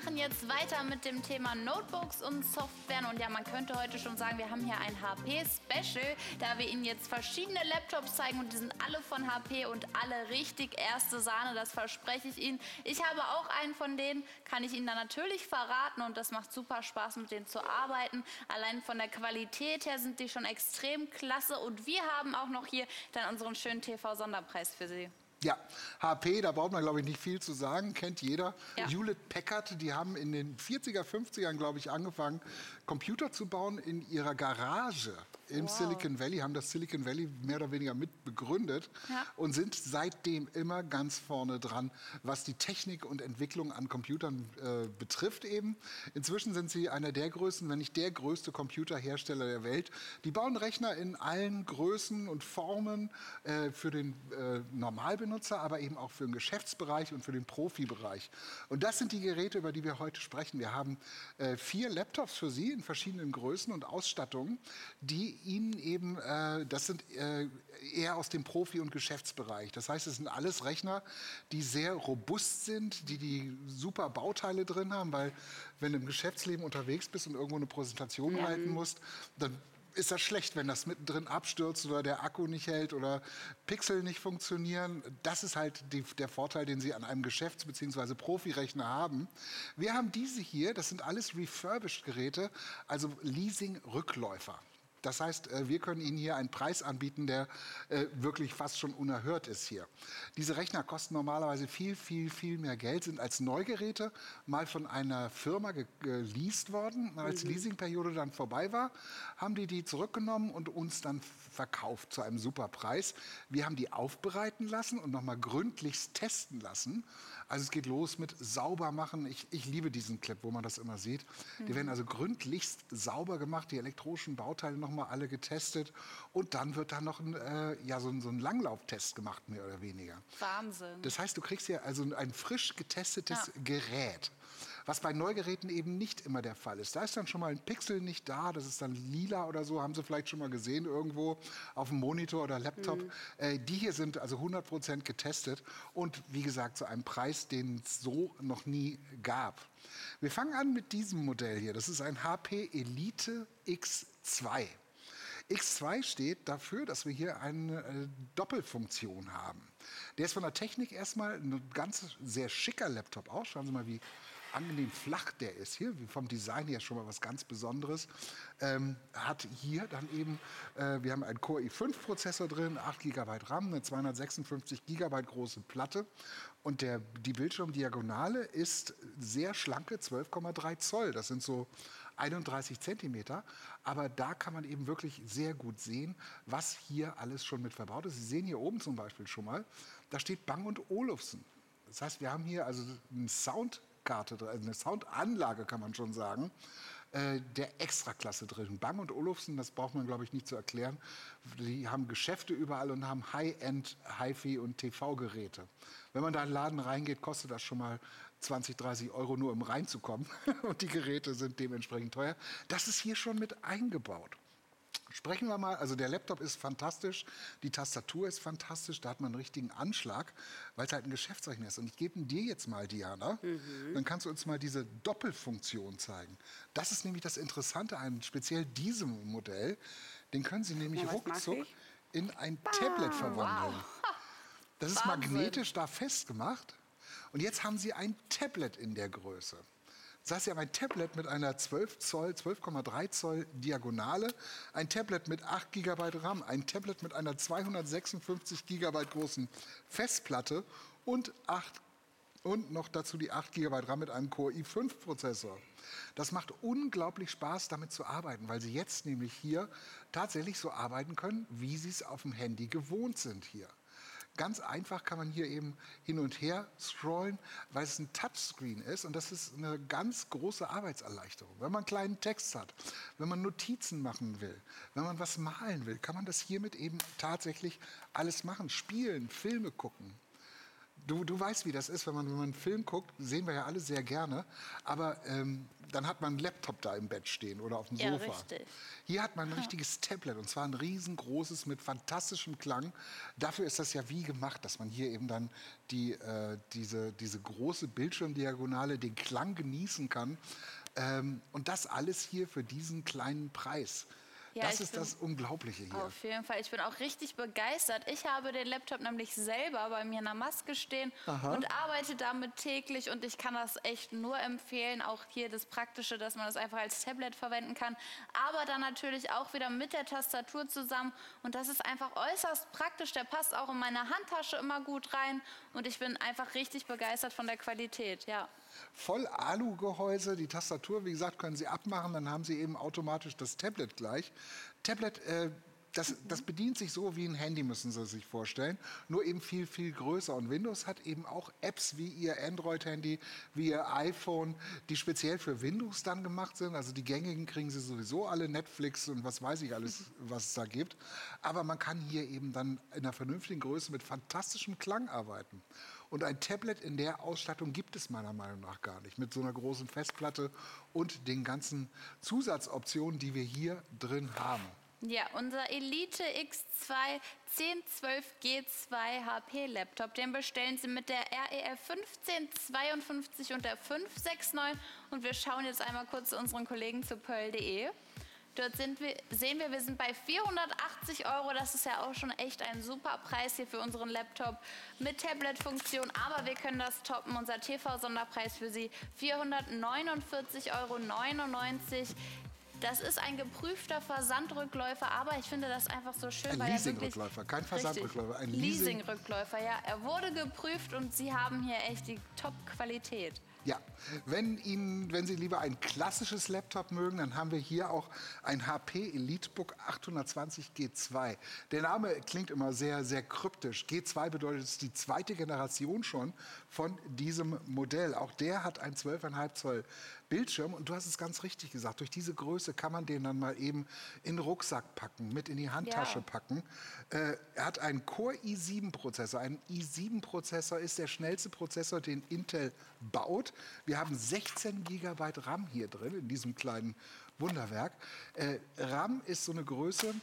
machen jetzt weiter mit dem Thema Notebooks und Software. Und ja, man könnte heute schon sagen, wir haben hier ein HP-Special, da wir Ihnen jetzt verschiedene Laptops zeigen und die sind alle von HP und alle richtig erste Sahne, das verspreche ich Ihnen. Ich habe auch einen von denen, kann ich Ihnen dann natürlich verraten und das macht super Spaß, mit denen zu arbeiten. Allein von der Qualität her sind die schon extrem klasse und wir haben auch noch hier dann unseren schönen TV-Sonderpreis für Sie. Ja, HP, da braucht man, glaube ich, nicht viel zu sagen, kennt jeder. Ja. Hewlett Packard, die haben in den 40er, 50ern, glaube ich, angefangen, Computer zu bauen in ihrer Garage im wow. Silicon Valley, haben das Silicon Valley mehr oder weniger mit begründet ja. und sind seitdem immer ganz vorne dran, was die Technik und Entwicklung an Computern äh, betrifft eben. Inzwischen sind sie einer der größten, wenn nicht der größte Computerhersteller der Welt. Die bauen Rechner in allen Größen und Formen äh, für den äh, Normalbenutzer, aber eben auch für den Geschäftsbereich und für den Profibereich. Und das sind die Geräte, über die wir heute sprechen. Wir haben äh, vier Laptops für Sie in verschiedenen Größen und Ausstattungen, die Ihnen eben, äh, das sind äh, eher aus dem Profi- und Geschäftsbereich. Das heißt, es sind alles Rechner, die sehr robust sind, die die super Bauteile drin haben, weil wenn du im Geschäftsleben unterwegs bist und irgendwo eine Präsentation ja. halten musst, dann ist das schlecht, wenn das mittendrin abstürzt oder der Akku nicht hält oder Pixel nicht funktionieren. Das ist halt die, der Vorteil, den Sie an einem Geschäfts- bzw. Profirechner haben. Wir haben diese hier, das sind alles Refurbished-Geräte, also Leasing-Rückläufer. Das heißt, äh, wir können Ihnen hier einen Preis anbieten, der äh, wirklich fast schon unerhört ist hier. Diese Rechner kosten normalerweise viel, viel, viel mehr Geld, sind als Neugeräte mal von einer Firma geleast worden. Als mhm. Leasingperiode dann vorbei war, haben die die zurückgenommen und uns dann verkauft zu einem super Preis. Wir haben die aufbereiten lassen und nochmal gründlichst testen lassen. Also es geht los mit sauber machen. Ich, ich liebe diesen Clip, wo man das immer sieht. Mhm. Die werden also gründlichst sauber gemacht, die elektronischen Bauteile nochmal alle getestet. Und dann wird da noch ein, äh, ja, so, ein, so ein Langlauftest gemacht, mehr oder weniger. Wahnsinn. Das heißt, du kriegst hier also ein frisch getestetes ja. Gerät was bei Neugeräten eben nicht immer der Fall ist. Da ist dann schon mal ein Pixel nicht da, das ist dann lila oder so, haben Sie vielleicht schon mal gesehen irgendwo auf dem Monitor oder Laptop. Mhm. Äh, die hier sind also 100% getestet und wie gesagt zu einem Preis, den es so noch nie gab. Wir fangen an mit diesem Modell hier. Das ist ein HP Elite X2. X2 steht dafür, dass wir hier eine äh, Doppelfunktion haben. Der ist von der Technik erstmal ein ganz sehr schicker Laptop aus. Schauen Sie mal, wie angenehm flach der ist. Hier vom Design her schon mal was ganz Besonderes. Ähm, hat hier dann eben, äh, wir haben einen Core i5-Prozessor drin, 8 GB RAM, eine 256 GB große Platte. Und der, die Bildschirmdiagonale ist sehr schlanke 12,3 Zoll. Das sind so 31 Zentimeter. Aber da kann man eben wirklich sehr gut sehen, was hier alles schon mit verbaut ist. Sie sehen hier oben zum Beispiel schon mal, da steht Bang und Olufsen. Das heißt, wir haben hier also einen Sound Soundkarte, also eine Soundanlage kann man schon sagen, äh, der Extraklasse drin. Bang und Olufsen, das braucht man glaube ich nicht zu erklären, die haben Geschäfte überall und haben High-End, HiFi und TV-Geräte. Wenn man da in den Laden reingeht, kostet das schon mal 20, 30 Euro nur, um reinzukommen. Und die Geräte sind dementsprechend teuer. Das ist hier schon mit eingebaut. Sprechen wir mal, also der Laptop ist fantastisch, die Tastatur ist fantastisch, da hat man einen richtigen Anschlag, weil es halt ein Geschäftsrechner ist. Und ich gebe dir jetzt mal, Diana, mhm. dann kannst du uns mal diese Doppelfunktion zeigen. Das ist nämlich das Interessante an speziell diesem Modell. Den können Sie nämlich ja, ruckzuck in ein Bam. Tablet verwandeln. Wow. Das ist Wahnsinn. magnetisch da festgemacht. Und jetzt haben Sie ein Tablet in der Größe. Das heißt, Sie haben ein Tablet mit einer 12 Zoll, 12,3 Zoll Diagonale, ein Tablet mit 8 GB RAM, ein Tablet mit einer 256 GB großen Festplatte und, 8, und noch dazu die 8 GB RAM mit einem Core i5-Prozessor. Das macht unglaublich Spaß, damit zu arbeiten, weil Sie jetzt nämlich hier tatsächlich so arbeiten können, wie Sie es auf dem Handy gewohnt sind hier. Ganz einfach kann man hier eben hin und her scrollen, weil es ein Touchscreen ist und das ist eine ganz große Arbeitserleichterung. Wenn man einen kleinen Text hat, wenn man Notizen machen will, wenn man was malen will, kann man das hiermit eben tatsächlich alles machen. Spielen, Filme gucken. Du, du weißt, wie das ist, wenn man, wenn man einen Film guckt, sehen wir ja alle sehr gerne. Aber ähm, dann hat man einen Laptop da im Bett stehen oder auf dem Ja, Sofa. richtig. Hier hat man ein richtiges Tablet und zwar ein riesengroßes mit fantastischem Klang. Dafür ist das ja wie gemacht, dass man hier eben dann die, äh, diese, diese große Bildschirmdiagonale, den Klang genießen kann. Ähm, und das alles hier für diesen kleinen Preis. Ja, das ist das Unglaubliche hier. Auf jeden Fall. Ich bin auch richtig begeistert. Ich habe den Laptop nämlich selber bei mir in der Maske stehen und arbeite damit täglich. Und ich kann das echt nur empfehlen. Auch hier das Praktische, dass man das einfach als Tablet verwenden kann. Aber dann natürlich auch wieder mit der Tastatur zusammen. Und das ist einfach äußerst praktisch. Der passt auch in meine Handtasche immer gut rein. Und ich bin einfach richtig begeistert von der Qualität. Ja. Voll Alu-Gehäuse, die Tastatur, wie gesagt, können Sie abmachen, dann haben Sie eben automatisch das Tablet gleich. Tablet, äh, das, das bedient sich so wie ein Handy, müssen Sie sich vorstellen, nur eben viel, viel größer. Und Windows hat eben auch Apps wie Ihr Android-Handy, wie Ihr iPhone, die speziell für Windows dann gemacht sind. Also die gängigen kriegen Sie sowieso alle, Netflix und was weiß ich alles, was es da gibt. Aber man kann hier eben dann in einer vernünftigen Größe mit fantastischem Klang arbeiten. Und ein Tablet in der Ausstattung gibt es meiner Meinung nach gar nicht. Mit so einer großen Festplatte und den ganzen Zusatzoptionen, die wir hier drin haben. Ja, unser Elite X2 1012G2 HP Laptop, den bestellen Sie mit der RER 1552 und der 569 und wir schauen jetzt einmal kurz zu unseren Kollegen zu pearl.de. Dort sind wir, sehen wir, wir sind bei 480 Euro. Das ist ja auch schon echt ein super Preis hier für unseren Laptop mit Tablet-Funktion. Aber wir können das toppen. Unser TV-Sonderpreis für Sie 449,99 Euro. Das ist ein geprüfter Versandrückläufer, aber ich finde das einfach so schön, Ein er Leasingrückläufer, kein Versandrückläufer, ein Richtig. Leasing- Leasingrückläufer, ja. Er wurde geprüft und Sie haben hier echt die Top-Qualität. Ja, wenn, Ihnen, wenn Sie lieber ein klassisches Laptop mögen, dann haben wir hier auch ein HP EliteBook 820 G2. Der Name klingt immer sehr, sehr kryptisch. G2 bedeutet es die zweite Generation schon von diesem Modell. Auch der hat ein 12,5 Zoll Bildschirm und du hast es ganz richtig gesagt. Durch diese Größe kann man den dann mal eben in den Rucksack packen, mit in die Handtasche Ja. packen. Äh, er hat einen Core i7-Prozessor. Ein i7-Prozessor ist der schnellste Prozessor, den Intel baut. Wir haben 16 GB RAM hier drin, in diesem kleinen Wunderwerk. Äh, RAM ist so eine Größe,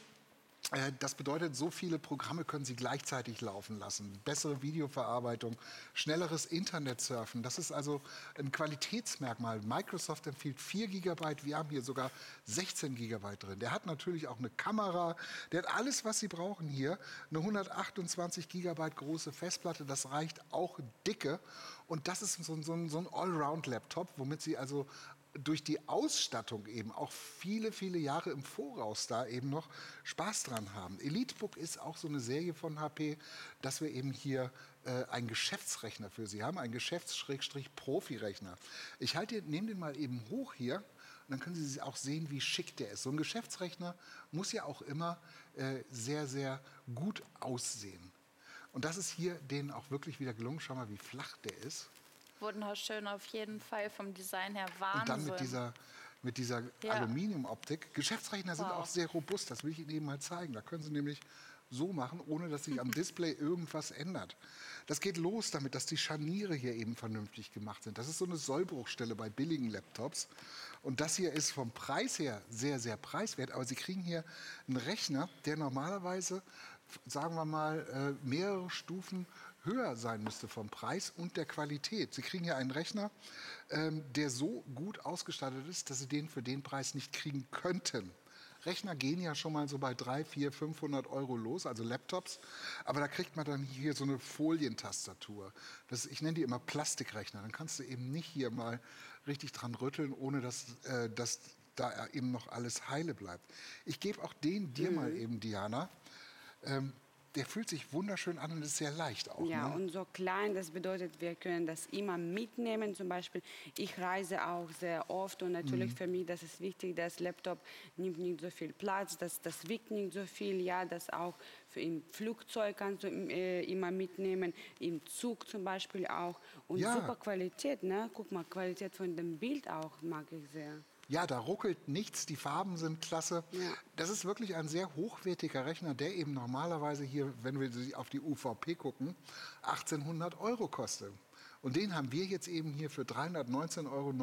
das bedeutet, so viele Programme können Sie gleichzeitig laufen lassen. Bessere Videoverarbeitung, schnelleres Internetsurfen. Das ist also ein Qualitätsmerkmal. Microsoft empfiehlt 4 GB, wir haben hier sogar 16 GB drin. Der hat natürlich auch eine Kamera, der hat alles, was Sie brauchen hier. Eine 128 GB große Festplatte, das reicht auch dicke. Und das ist so, ein- so, ein- so ein Allround-Laptop, womit Sie also durch die Ausstattung eben auch viele, viele Jahre im Voraus da eben noch Spaß dran haben. EliteBook ist auch so eine Serie von HP, dass wir eben hier äh, einen Geschäftsrechner für Sie haben, einen Geschäfts-Profi-Rechner. Ich halte, nehme den mal eben hoch hier dann können Sie auch sehen, wie schick der ist. So ein Geschäftsrechner muss ja auch immer äh, sehr, sehr gut aussehen. Und das ist hier denen auch wirklich wieder gelungen. Schau mal, wie flach der ist. Wunderschön auf jeden Fall vom Design her Wahnsinn. Und dann mit dieser, mit dieser Ja. Aluminiumoptik. Geschäftsrechner sind Wow. auch sehr robust, das will ich Ihnen eben mal zeigen. Da können Sie nämlich so machen, ohne dass sich am Display irgendwas ändert. Das geht los damit, dass die Scharniere hier eben vernünftig gemacht sind. Das ist so eine Sollbruchstelle bei billigen Laptops. Und das hier ist vom Preis her sehr, sehr preiswert. Aber Sie kriegen hier einen Rechner, der normalerweise, sagen wir mal, äh, mehrere Stufen höher sein müsste vom Preis und der Qualität. Sie kriegen hier einen Rechner, ähm, der so gut ausgestattet ist, dass Sie den für den Preis nicht kriegen könnten. Rechner gehen ja schon mal so bei 3, 4, 500 Euro los, also Laptops. Aber da kriegt man dann hier so eine Folientastatur. Das, ich nenne die immer Plastikrechner. Dann kannst du eben nicht hier mal richtig dran rütteln, ohne dass, äh, dass da eben noch alles heile bleibt. Ich gebe auch den dir mal eben, Diana. Ähm, der fühlt sich wunderschön an und ist sehr leicht auch. Ja, ne? und so klein, das bedeutet, wir können das immer mitnehmen. Zum Beispiel, ich reise auch sehr oft und natürlich für mich, das ist wichtig, das Laptop nimmt nicht so viel Platz, das, das wiegt nicht so viel, ja, das auch im Flugzeug kannst du äh, immer mitnehmen, im Zug zum Beispiel auch. Und Ja. super Qualität, ne? Guck mal, Qualität von dem Bild auch mag ich sehr. Ja, da ruckelt nichts, die Farben sind klasse. Ja. Das ist wirklich ein sehr hochwertiger Rechner, der eben normalerweise hier, wenn wir auf die UVP gucken, 1800 Euro kostet. Und den haben wir jetzt eben hier für 319,99 Euro.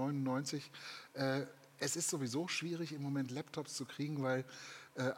Äh, es ist sowieso schwierig im Moment Laptops zu kriegen, weil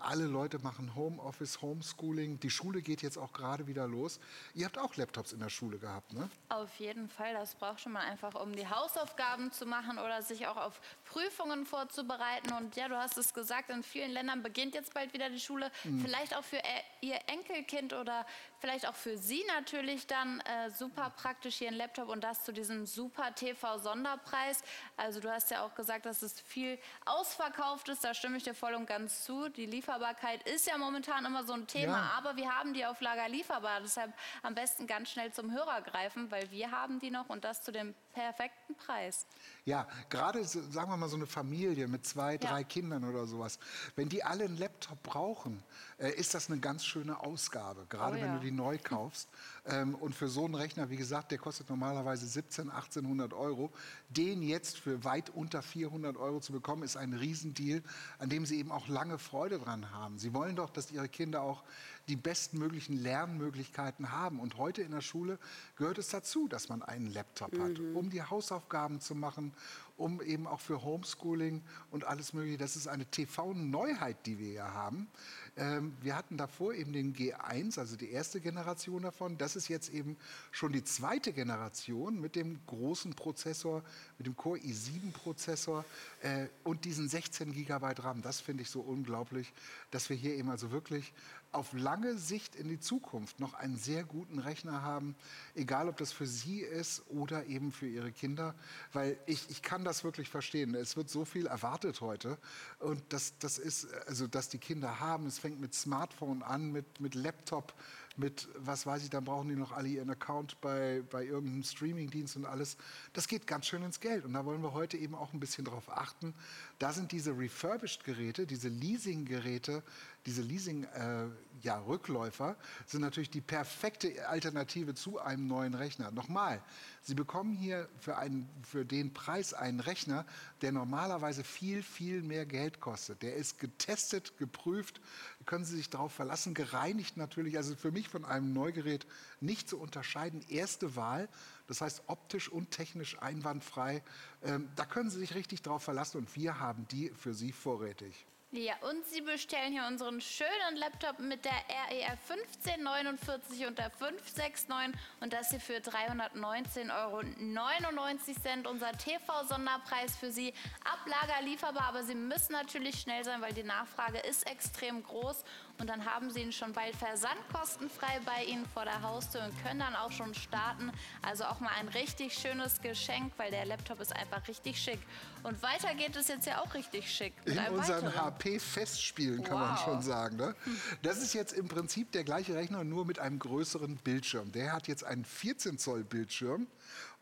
alle Leute machen Homeoffice, Homeschooling. Die Schule geht jetzt auch gerade wieder los. Ihr habt auch Laptops in der Schule gehabt, ne? Auf jeden Fall. Das braucht schon mal einfach, um die Hausaufgaben zu machen oder sich auch auf Prüfungen vorzubereiten. Und ja, du hast es gesagt, in vielen Ländern beginnt jetzt bald wieder die Schule. Mhm. Vielleicht auch für äh, ihr Enkelkind oder vielleicht auch für Sie natürlich dann äh, super praktisch hier ein Laptop und das zu diesem super TV-Sonderpreis. Also du hast ja auch gesagt, dass es viel ausverkauft ist. Da stimme ich dir voll und ganz zu. Die Lieferbarkeit ist ja momentan immer so ein Thema, ja. aber wir haben die auf Lager lieferbar. Deshalb am besten ganz schnell zum Hörer greifen, weil wir haben die noch und das zu dem perfekten Preis. Ja, gerade sagen wir mal so eine Familie mit zwei, drei ja. Kindern oder sowas, wenn die alle einen Laptop brauchen, äh, ist das eine ganz schöne Ausgabe, gerade oh, wenn du die neu kaufst. Ähm, und für so einen Rechner, wie gesagt, der kostet normalerweise 17, 1800 Euro. Den jetzt für weit unter 400 Euro zu bekommen, ist ein Riesendeal, an dem Sie eben auch lange Freude dran haben. Sie wollen doch, dass Ihre Kinder auch die bestmöglichen Lernmöglichkeiten haben. Und heute in der Schule gehört es dazu, dass man einen Laptop hat, mhm. um die Hausaufgaben zu machen, um eben auch für Homeschooling und alles Mögliche. Das ist eine TV-Neuheit, die wir hier haben. Ähm, wir hatten davor eben den G1, also die erste Generation davon. Das ist jetzt eben schon die zweite Generation mit dem großen Prozessor, mit dem Core i7-Prozessor äh, und diesen 16 GB RAM. Das finde ich so unglaublich, dass wir hier eben also wirklich auf lange Sicht in die Zukunft noch einen sehr guten Rechner haben, egal ob das für Sie ist oder eben für Ihre Kinder, weil ich, ich kann das wirklich verstehen. Es wird so viel erwartet heute und das, das ist, also dass die Kinder haben, es fängt mit Smartphone an, mit, mit Laptop, mit, was weiß ich, dann brauchen die noch alle ihren Account bei, bei irgendeinem Streamingdienst und alles. Das geht ganz schön ins Geld. Und da wollen wir heute eben auch ein bisschen drauf achten. Da sind diese Refurbished-Geräte, diese Leasing-Geräte, diese Leasing-Rückläufer, äh, ja, sind natürlich die perfekte Alternative zu einem neuen Rechner. Nochmal, Sie bekommen hier für, einen, für den Preis einen Rechner, der normalerweise viel, viel mehr Geld kostet. Der ist getestet, geprüft, können Sie sich darauf verlassen, gereinigt natürlich. Also für mich von einem Neugerät nicht zu unterscheiden. Erste Wahl, das heißt optisch und technisch einwandfrei. Ähm, da können Sie sich richtig darauf verlassen und wir haben die für Sie vorrätig. Ja, und Sie bestellen hier unseren schönen Laptop mit der RER 1549 unter 569 und das hier für 319,99 Euro. Unser TV-Sonderpreis für Sie. Ablager lieferbar, aber Sie müssen natürlich schnell sein, weil die Nachfrage ist extrem groß. Und dann haben Sie ihn schon bald versandkostenfrei bei Ihnen vor der Haustür und können dann auch schon starten. Also auch mal ein richtig schönes Geschenk, weil der Laptop ist einfach richtig schick. Und weiter geht es jetzt ja auch richtig schick. In unseren HP-Festspielen kann wow. man schon sagen. Ne? Das ist jetzt im Prinzip der gleiche Rechner, nur mit einem größeren Bildschirm. Der hat jetzt einen 14 Zoll Bildschirm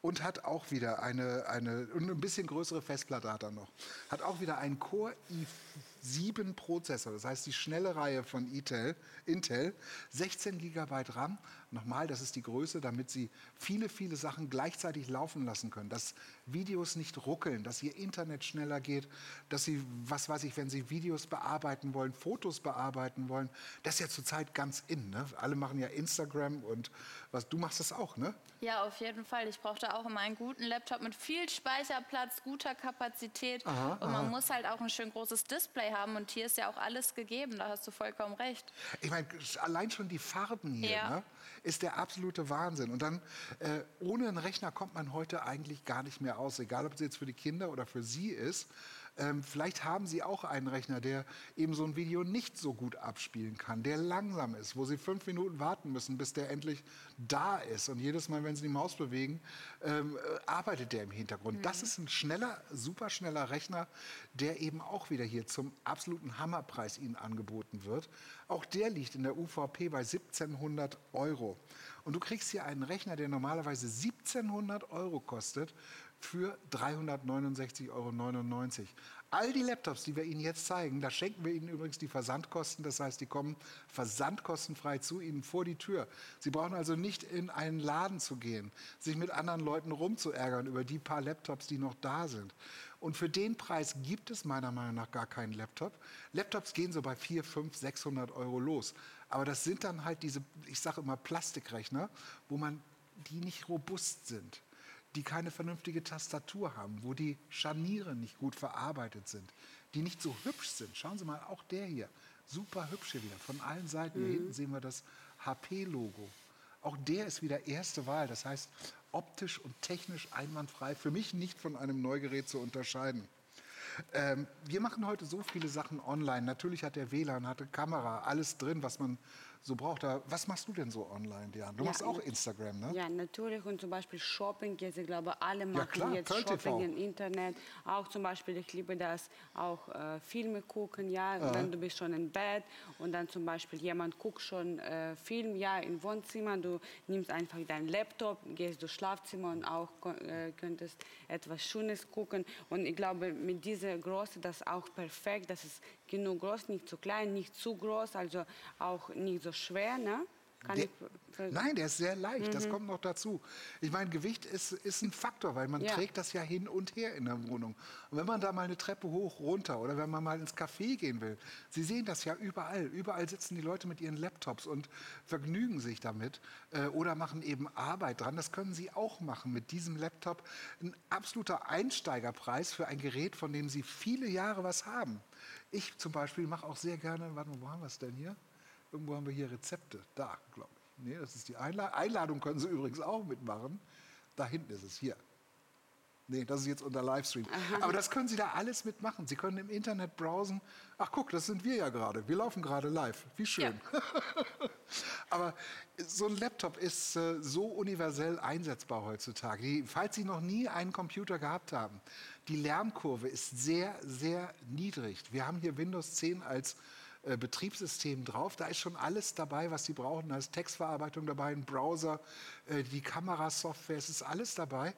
und hat auch wieder eine, eine und ein bisschen größere Festplatte hat er noch. Hat auch wieder einen Core i sieben Prozessor, das heißt die schnelle Reihe von Intel, Intel 16 GB RAM. Nochmal, das ist die Größe, damit Sie viele, viele Sachen gleichzeitig laufen lassen können. Dass Videos nicht ruckeln, dass Ihr Internet schneller geht, dass Sie, was weiß ich, wenn Sie Videos bearbeiten wollen, Fotos bearbeiten wollen. Das ist ja zurzeit ganz in. Ne? Alle machen ja Instagram und was, du machst das auch, ne? Ja, auf jeden Fall. Ich brauche da auch immer einen guten Laptop mit viel Speicherplatz, guter Kapazität. Aha, und man aha. muss halt auch ein schön großes Display haben. Und hier ist ja auch alles gegeben. Da hast du vollkommen recht. Ich meine, allein schon die Farben hier ja. ne, ist der absolute Wahnsinn. Und dann, äh, ohne einen Rechner kommt man heute eigentlich gar nicht mehr aus. Egal, ob es jetzt für die Kinder oder für sie ist. Ähm, vielleicht haben Sie auch einen Rechner, der eben so ein Video nicht so gut abspielen kann, der langsam ist, wo Sie fünf Minuten warten müssen, bis der endlich da ist. Und jedes Mal, wenn Sie die Maus bewegen, ähm, äh, arbeitet der im Hintergrund. Mhm. Das ist ein schneller, superschneller Rechner, der eben auch wieder hier zum absoluten Hammerpreis Ihnen angeboten wird. Auch der liegt in der UVP bei 1700 Euro. Und du kriegst hier einen Rechner, der normalerweise 1700 Euro kostet, für 369,99 Euro. All die Laptops, die wir Ihnen jetzt zeigen, da schenken wir Ihnen übrigens die Versandkosten. Das heißt, die kommen versandkostenfrei zu Ihnen vor die Tür. Sie brauchen also nicht in einen Laden zu gehen, sich mit anderen Leuten rumzuärgern über die paar Laptops, die noch da sind. Und für den Preis gibt es meiner Meinung nach gar keinen Laptop. Laptops gehen so bei 4, 5, 600 Euro los. Aber das sind dann halt diese, ich sage immer Plastikrechner, wo man die nicht robust sind die keine vernünftige Tastatur haben, wo die Scharniere nicht gut verarbeitet sind, die nicht so hübsch sind. Schauen Sie mal, auch der hier, super hübsch hier wieder. Von allen Seiten, mhm. hier hinten sehen wir das HP-Logo. Auch der ist wieder erste Wahl, das heißt optisch und technisch einwandfrei, für mich nicht von einem Neugerät zu unterscheiden. Ähm, wir machen heute so viele Sachen online. Natürlich hat der WLAN, hat eine Kamera, alles drin, was man so braucht er. Was machst du denn so online, Diane? Du ja, machst auch Instagram, ne? Ja, natürlich. Und zum Beispiel Shopping. Jetzt, ich glaube, alle machen ja, klar, jetzt Shopping TV. im Internet. Auch zum Beispiel, ich liebe das, auch äh, Filme gucken, ja. Äh. Dann du bist schon im Bett und dann zum Beispiel jemand guckt schon äh, Film, ja, im Wohnzimmer. Du nimmst einfach deinen Laptop, gehst durchs Schlafzimmer und auch äh, könntest etwas Schönes gucken. Und ich glaube, mit dieser Größe, das ist auch perfekt. Das ist genug groß, nicht zu klein, nicht zu groß, also auch nicht so schwer. Ne? Der, nein, der ist sehr leicht, mhm. das kommt noch dazu. Ich meine, Gewicht ist, ist ein Faktor, weil man ja. trägt das ja hin und her in der Wohnung. Und wenn man da mal eine Treppe hoch, runter oder wenn man mal ins Café gehen will, Sie sehen das ja überall. Überall sitzen die Leute mit ihren Laptops und vergnügen sich damit äh, oder machen eben Arbeit dran. Das können Sie auch machen mit diesem Laptop. Ein absoluter Einsteigerpreis für ein Gerät, von dem Sie viele Jahre was haben. Ich zum Beispiel mache auch sehr gerne, warte mal, wo haben wir es denn hier? Irgendwo haben wir hier Rezepte. Da, glaube ich. Nee, das ist die Einladung. Einladung können Sie übrigens auch mitmachen. Da hinten ist es, hier. Nee, das ist jetzt unter Livestream. Aha. Aber das können Sie da alles mitmachen. Sie können im Internet browsen. Ach guck, das sind wir ja gerade. Wir laufen gerade live. Wie schön. Ja. Aber so ein Laptop ist äh, so universell einsetzbar heutzutage. Die, falls Sie noch nie einen Computer gehabt haben, die Lärmkurve ist sehr, sehr niedrig. Wir haben hier Windows 10 als äh, Betriebssystem drauf. Da ist schon alles dabei, was Sie brauchen. Da ist Textverarbeitung dabei, ein Browser, äh, die Kamerasoftware, es ist alles dabei,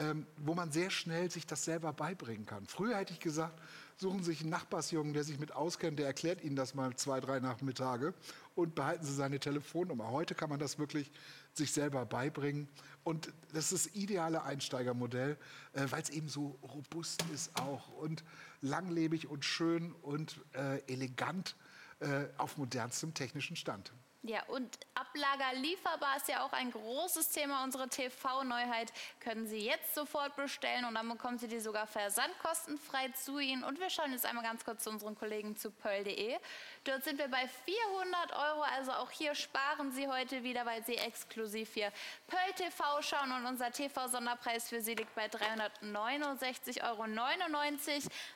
ähm, wo man sehr schnell sich das selber beibringen kann. Früher hätte ich gesagt, suchen Sie sich einen Nachbarsjungen, der sich mit auskennt, der erklärt Ihnen das mal zwei, drei Nachmittage und behalten Sie seine Telefonnummer. Heute kann man das wirklich sich selber beibringen. Und das ist das ideale Einsteigermodell, äh, weil es eben so robust ist auch und langlebig und schön und äh, elegant äh, auf modernstem technischen Stand. Ja, und Ablager lieferbar ist ja auch ein großes Thema. Unsere TV-Neuheit können Sie jetzt sofort bestellen und dann bekommen Sie die sogar versandkostenfrei zu Ihnen. Und wir schauen jetzt einmal ganz kurz zu unseren Kollegen zu pearl.de. Dort sind wir bei 400 Euro, also auch hier sparen Sie heute wieder, weil Sie exklusiv hier Pearl TV schauen und unser TV-Sonderpreis für Sie liegt bei 369,99 Euro.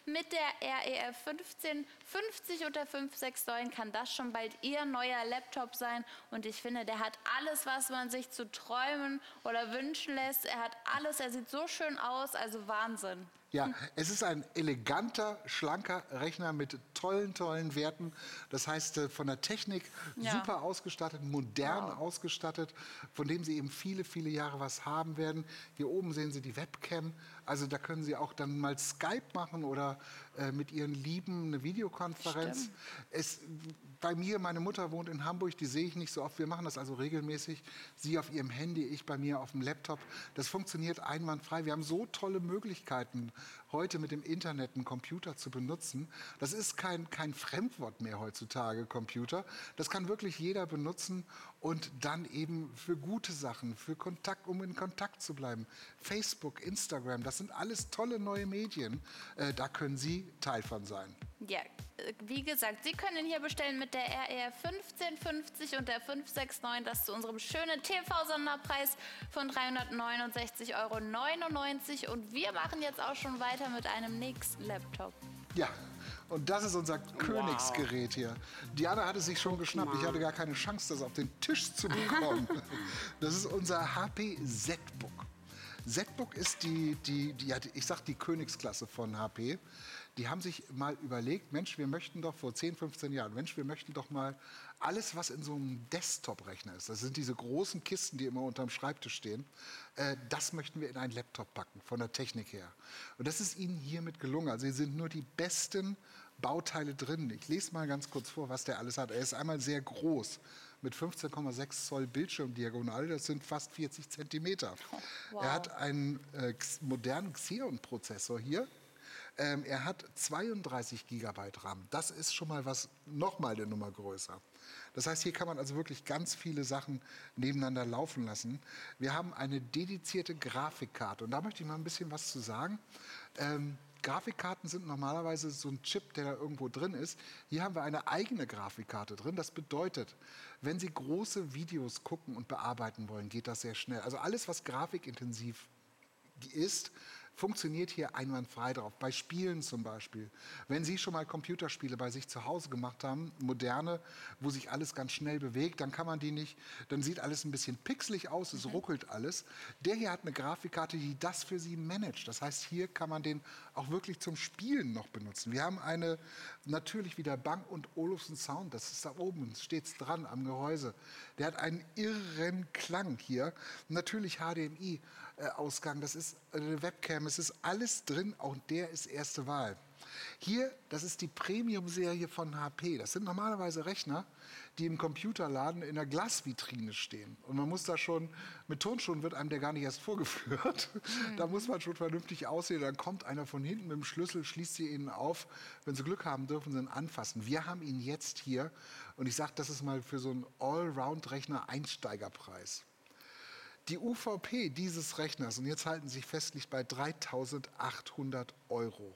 Mit der REF 1550 und der 569 kann das schon bald Ihr neuer Laptop sein und ich finde, der hat alles, was man sich zu träumen oder wünschen lässt. Er hat alles, er sieht so schön aus, also Wahnsinn. Ja, es ist ein eleganter, schlanker Rechner mit tollen, tollen Werten. Das heißt, äh, von der Technik ja. super ausgestattet, modern wow. ausgestattet, von dem Sie eben viele, viele Jahre was haben werden. Hier oben sehen Sie die Webcam. Also da können Sie auch dann mal Skype machen oder äh, mit Ihren Lieben eine Videokonferenz. Es, bei mir, meine Mutter wohnt in Hamburg, die sehe ich nicht so oft. Wir machen das also regelmäßig. Sie auf ihrem Handy, ich bei mir auf dem Laptop. Das funktioniert einwandfrei. Wir haben so tolle Möglichkeiten, heute mit dem Internet einen Computer zu benutzen. Das ist kein, kein Fremdwort mehr heutzutage, Computer. Das kann wirklich jeder benutzen und dann eben für gute Sachen, für Kontakt, um in Kontakt zu bleiben. Facebook, Instagram, das sind alles tolle neue Medien. Äh, da können Sie Teil von sein. Ja, wie gesagt, Sie können hier bestellen mit der RR 1550 und der 569. Das zu unserem schönen TV-Sonderpreis von 369,99 Euro. Und wir machen jetzt auch schon weiter mit einem nächsten Laptop. Ja, und das ist unser wow. Königsgerät hier. Diana hatte sich schon geschnappt. Ich hatte gar keine Chance, das auf den Tisch zu bekommen. das ist unser HP ZBook. ZBook ist die, die, die, ich sag die Königsklasse von HP. Die haben sich mal überlegt, Mensch, wir möchten doch vor 10, 15 Jahren, Mensch, wir möchten doch mal alles, was in so einem Desktop-Rechner ist, das sind diese großen Kisten, die immer unterm Schreibtisch stehen, äh, das möchten wir in einen Laptop packen, von der Technik her. Und das ist ihnen hiermit gelungen. Also hier sind nur die besten Bauteile drin. Ich lese mal ganz kurz vor, was der alles hat. Er ist einmal sehr groß mit 15,6 Zoll Bildschirmdiagonale, das sind fast 40 Zentimeter. Oh, wow. Er hat einen äh, modernen Xeon-Prozessor hier. Ähm, er hat 32 Gigabyte RAM. Das ist schon mal was, noch mal eine Nummer größer. Das heißt, hier kann man also wirklich ganz viele Sachen nebeneinander laufen lassen. Wir haben eine dedizierte Grafikkarte und da möchte ich mal ein bisschen was zu sagen. Ähm, Grafikkarten sind normalerweise so ein Chip, der da irgendwo drin ist. Hier haben wir eine eigene Grafikkarte drin. Das bedeutet, wenn Sie große Videos gucken und bearbeiten wollen, geht das sehr schnell. Also alles, was grafikintensiv ist, funktioniert hier einwandfrei drauf. Bei Spielen zum Beispiel. Wenn Sie schon mal Computerspiele bei sich zu Hause gemacht haben, moderne, wo sich alles ganz schnell bewegt, dann kann man die nicht, dann sieht alles ein bisschen pixelig aus, es mhm. ruckelt alles. Der hier hat eine Grafikkarte, die das für Sie managt. Das heißt, hier kann man den auch wirklich zum Spielen noch benutzen. Wir haben eine, natürlich wieder Bank und Olufsen Sound, das ist da oben, steht dran am Gehäuse. Der hat einen irren Klang hier. Natürlich HDMI. Äh, Ausgang, das ist eine Webcam, es ist alles drin, auch der ist erste Wahl. Hier, das ist die Premium-Serie von HP. Das sind normalerweise Rechner, die im Computerladen in der Glasvitrine stehen. Und man muss da schon, mit Tonschuhen wird einem der gar nicht erst vorgeführt. Mhm. Da muss man schon vernünftig aussehen. Dann kommt einer von hinten mit dem Schlüssel, schließt sie ihnen auf. Wenn sie Glück haben, dürfen sie ihn anfassen. Wir haben ihn jetzt hier. Und ich sage, das ist mal für so einen Allround-Rechner Einsteigerpreis. Die UVP dieses Rechners, und jetzt halten Sie sich fest, liegt bei 3.800 Euro.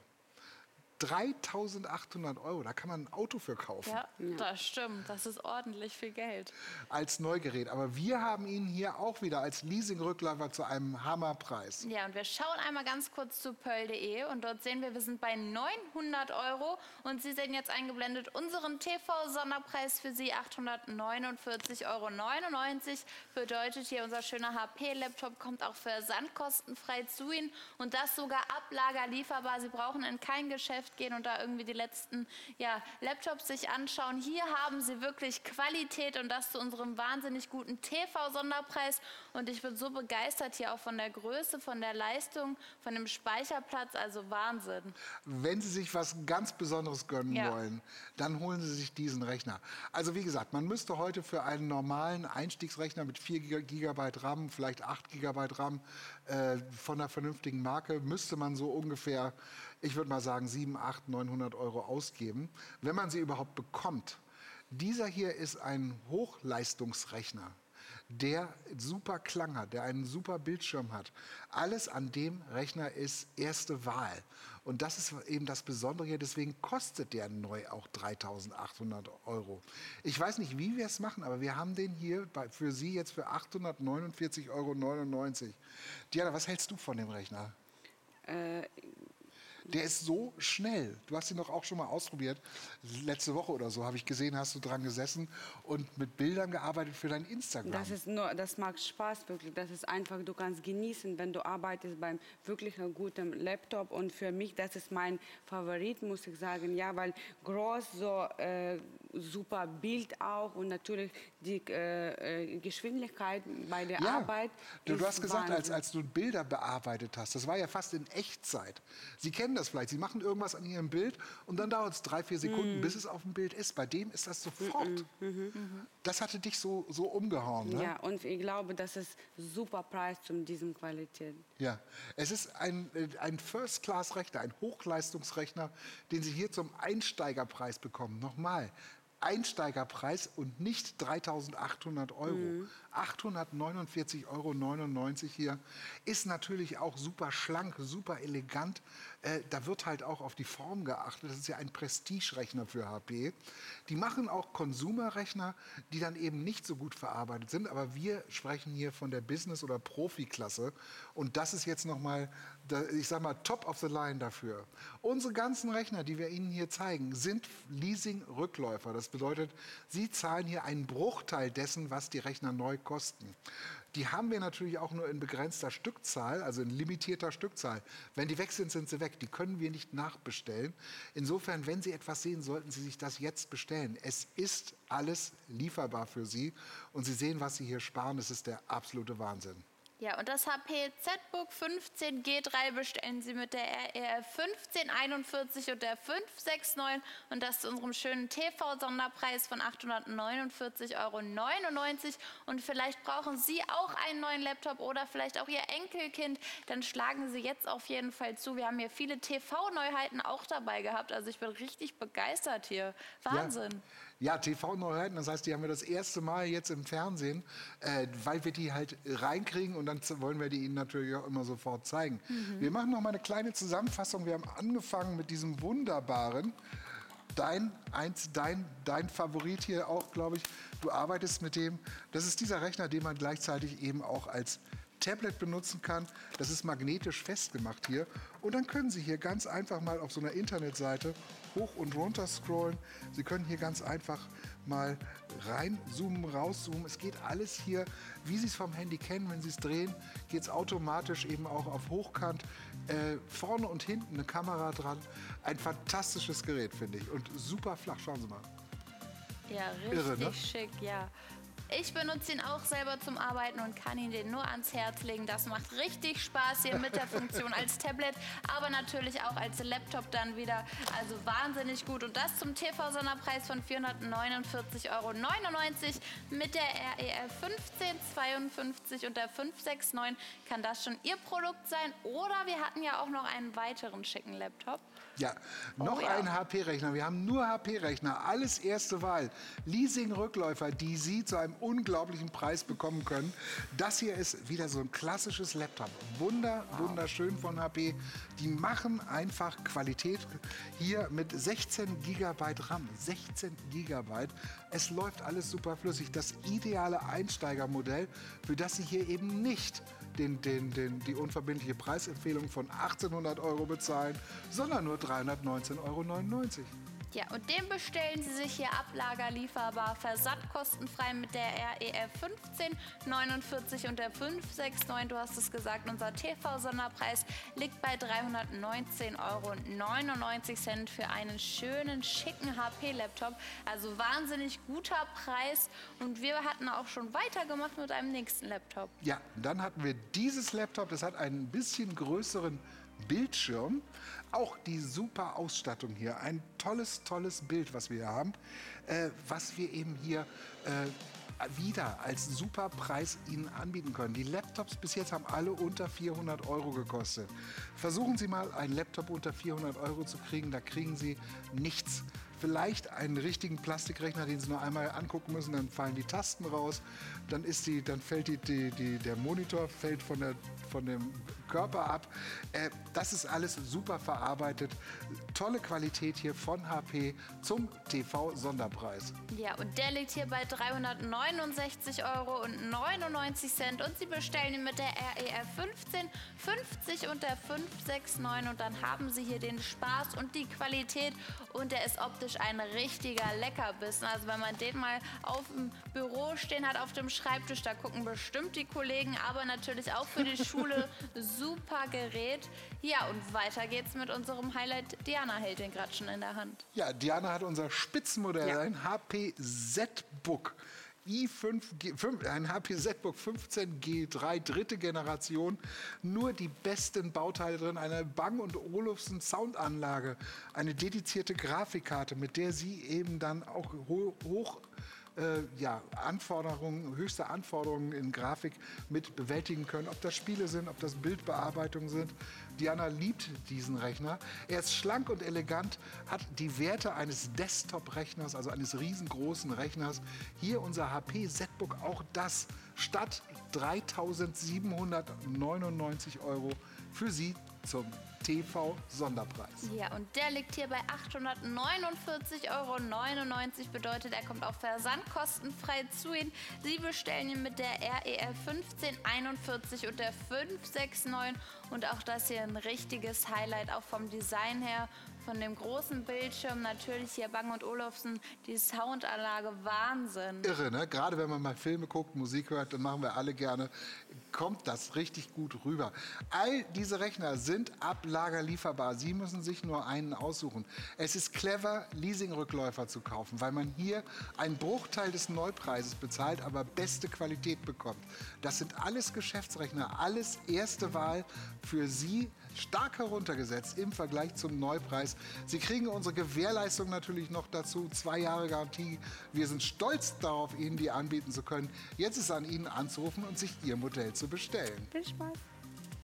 3800 Euro, da kann man ein Auto für kaufen. Ja, ja, das stimmt. Das ist ordentlich viel Geld. Als Neugerät. Aber wir haben ihn hier auch wieder als Leasingrückläufer zu einem Hammerpreis. Ja, und wir schauen einmal ganz kurz zu Pearl.de und dort sehen wir, wir sind bei 900 Euro und Sie sehen jetzt eingeblendet unseren TV-Sonderpreis für Sie 849,99 Euro. Bedeutet hier, unser schöner HP-Laptop kommt auch versandkostenfrei zu Ihnen und das sogar ablagerlieferbar. Sie brauchen in kein Geschäft Geschäft gehen und da irgendwie die letzten ja, Laptops sich anschauen. Hier haben sie wirklich Qualität und das zu unserem wahnsinnig guten TV-Sonderpreis. Und ich bin so begeistert hier auch von der Größe, von der Leistung, von dem Speicherplatz. Also Wahnsinn. Wenn Sie sich was ganz Besonderes gönnen ja. wollen, dann holen Sie sich diesen Rechner. Also wie gesagt, man müsste heute für einen normalen Einstiegsrechner mit 4 GB RAM, vielleicht 8 GB RAM äh, von einer vernünftigen Marke, müsste man so ungefähr ich würde mal sagen, 7, 8, 900 Euro ausgeben, wenn man sie überhaupt bekommt. Dieser hier ist ein Hochleistungsrechner, der super Klang hat, der einen super Bildschirm hat. Alles an dem Rechner ist erste Wahl. Und das ist eben das Besondere hier. Deswegen kostet der neu auch 3.800 Euro. Ich weiß nicht, wie wir es machen, aber wir haben den hier bei, für Sie jetzt für 849,99 Euro. Diana, was hältst du von dem Rechner? Äh, der ist so schnell. Du hast ihn doch auch schon mal ausprobiert. Letzte Woche oder so habe ich gesehen, hast du dran gesessen und mit Bildern gearbeitet für dein Instagram. Das ist nur, das macht Spaß wirklich. Das ist einfach, du kannst genießen, wenn du arbeitest beim wirklich guten Laptop. Und für mich, das ist mein Favorit, muss ich sagen. Ja, weil groß, so äh, super Bild auch und natürlich die äh, äh Geschwindigkeit bei der ja. Arbeit. Du, du hast gesagt, als, als du Bilder bearbeitet hast, das war ja fast in Echtzeit. Sie kennen das vielleicht. Sie machen irgendwas an Ihrem Bild und dann dauert es drei, vier Sekunden, mm. bis es auf dem Bild ist. Bei dem ist das sofort. Mm -mm. Das hatte dich so, so umgehauen. Ne? Ja, und ich glaube, das ist super Preis zu diesem Qualität. Ja, es ist ein, äh, ein First-Class-Rechner, ein Hochleistungsrechner, den Sie hier zum Einsteigerpreis bekommen. Nochmal, Einsteigerpreis und nicht 3.800 Euro. Mhm. 849,99 Euro hier ist natürlich auch super schlank, super elegant. Äh, da wird halt auch auf die Form geachtet. Das ist ja ein Prestigerechner für HP. Die machen auch Konsumerrechner, die dann eben nicht so gut verarbeitet sind. Aber wir sprechen hier von der Business- oder Profiklasse. Und das ist jetzt nochmal, ich sag mal, top of the line dafür. Unsere ganzen Rechner, die wir Ihnen hier zeigen, sind Leasing-Rückläufer. Das bedeutet, Sie zahlen hier einen Bruchteil dessen, was die Rechner neu kosten. Die haben wir natürlich auch nur in begrenzter Stückzahl, also in limitierter Stückzahl. Wenn die weg sind, sind sie weg. Die können wir nicht nachbestellen. Insofern, wenn Sie etwas sehen, sollten Sie sich das jetzt bestellen. Es ist alles lieferbar für Sie und Sie sehen, was Sie hier sparen. Es ist der absolute Wahnsinn. Ja, und das HP ZBook 15G3 bestellen Sie mit der RER 1541 und der 569 und das zu unserem schönen TV-Sonderpreis von 849,99 Euro. Und vielleicht brauchen Sie auch einen neuen Laptop oder vielleicht auch Ihr Enkelkind, dann schlagen Sie jetzt auf jeden Fall zu. Wir haben hier viele TV-Neuheiten auch dabei gehabt, also ich bin richtig begeistert hier. Wahnsinn. Ja. Ja, TV-Neuheiten, das heißt, die haben wir das erste Mal jetzt im Fernsehen, äh, weil wir die halt reinkriegen und dann wollen wir die Ihnen natürlich auch immer sofort zeigen. Mhm. Wir machen noch mal eine kleine Zusammenfassung. Wir haben angefangen mit diesem wunderbaren, dein, eins, dein, dein Favorit hier auch, glaube ich. Du arbeitest mit dem. Das ist dieser Rechner, den man gleichzeitig eben auch als Tablet benutzen kann. Das ist magnetisch festgemacht hier. Und dann können Sie hier ganz einfach mal auf so einer Internetseite hoch und runter scrollen. Sie können hier ganz einfach mal reinzoomen, rauszoomen. Es geht alles hier, wie Sie es vom Handy kennen. Wenn Sie es drehen, geht es automatisch eben auch auf Hochkant. Äh, vorne und hinten eine Kamera dran. Ein fantastisches Gerät, finde ich. Und super flach. Schauen Sie mal. Ja, richtig Irre, ne? schick, ja. Ich benutze ihn auch selber zum Arbeiten und kann ihn den nur ans Herz legen. Das macht richtig Spaß hier mit der Funktion als Tablet, aber natürlich auch als Laptop dann wieder. Also wahnsinnig gut. Und das zum TV-Sonderpreis von 449,99 Euro mit der RER 1552 und der 569 kann das schon Ihr Produkt sein. Oder wir hatten ja auch noch einen weiteren schicken Laptop. Ja, noch oh, ja. ein HP-Rechner. Wir haben nur HP-Rechner. Alles erste Wahl. Leasing-Rückläufer, die Sie zu einem unglaublichen Preis bekommen können. Das hier ist wieder so ein klassisches Laptop. Wunder, wunderschön von HP. Die machen einfach Qualität. Hier mit 16 GB RAM. 16 GB. Es läuft alles super flüssig. Das ideale Einsteigermodell, für das Sie hier eben nicht den, den, den, die unverbindliche Preisempfehlung von 1800 Euro bezahlen, sondern nur 319,99 Euro. Ja, und den bestellen Sie sich hier ablagerlieferbar, versandkostenfrei mit der RER 1549 und der 569. Du hast es gesagt, unser TV-Sonderpreis liegt bei 319,99 Euro für einen schönen, schicken HP-Laptop. Also wahnsinnig guter Preis. Und wir hatten auch schon weitergemacht mit einem nächsten Laptop. Ja, dann hatten wir dieses Laptop, das hat einen bisschen größeren Bildschirm. Auch die super Ausstattung hier. Ein tolles, tolles Bild, was wir hier haben. Äh, was wir eben hier äh, wieder als super Preis Ihnen anbieten können. Die Laptops bis jetzt haben alle unter 400 Euro gekostet. Versuchen Sie mal, einen Laptop unter 400 Euro zu kriegen. Da kriegen Sie nichts vielleicht einen richtigen Plastikrechner, den Sie nur einmal angucken müssen, dann fallen die Tasten raus, dann, ist die, dann fällt die, die, die, der Monitor fällt von, der, von dem Körper ab. Äh, das ist alles super verarbeitet. Tolle Qualität hier von HP zum TV-Sonderpreis. Ja, und der liegt hier bei 369,99 Euro und Sie bestellen ihn mit der RER 1550 und der 569 und dann haben Sie hier den Spaß und die Qualität und der ist optisch ein richtiger Leckerbissen. Also wenn man den mal auf dem Büro stehen hat, auf dem Schreibtisch, da gucken bestimmt die Kollegen, aber natürlich auch für die Schule super Gerät. Ja, und weiter geht's mit unserem Highlight. Diana hält den gerade schon in der Hand. Ja, Diana hat unser Spitzenmodell, ja. ein HP Z-Book i5, ein HP ZBook 15G3, dritte Generation. Nur die besten Bauteile drin, eine Bang Olufsen Soundanlage, eine dedizierte Grafikkarte, mit der Sie eben dann auch hoch äh, ja, Anforderungen, höchste Anforderungen in Grafik mit bewältigen können. Ob das Spiele sind, ob das Bildbearbeitungen sind. Diana liebt diesen Rechner. Er ist schlank und elegant, hat die Werte eines Desktop-Rechners, also eines riesengroßen Rechners. Hier unser HP ZBook, auch das statt 3.799 Euro für Sie zum TV-Sonderpreis. Ja, und der liegt hier bei 849,99 Euro. Bedeutet, er kommt auch versandkostenfrei zu Ihnen. Sie bestellen ihn mit der RER 1541 und der 569. Und auch das hier ein richtiges Highlight, auch vom Design her von dem großen Bildschirm natürlich hier Bang und Olufsen, die Soundanlage Wahnsinn. Irre, ne? Gerade wenn man mal Filme guckt, Musik hört, dann machen wir alle gerne, kommt das richtig gut rüber. All diese Rechner sind ablagerlieferbar. Sie müssen sich nur einen aussuchen. Es ist clever, Leasingrückläufer zu kaufen, weil man hier einen Bruchteil des Neupreises bezahlt, aber beste Qualität bekommt. Das sind alles Geschäftsrechner, alles erste Wahl für Sie, stark heruntergesetzt im Vergleich zum Neupreis. Sie kriegen unsere Gewährleistung natürlich noch dazu, zwei Jahre Garantie. Wir sind stolz darauf, Ihnen die anbieten zu können. Jetzt ist an Ihnen anzurufen und sich Ihr Modell zu bestellen. Viel Spaß.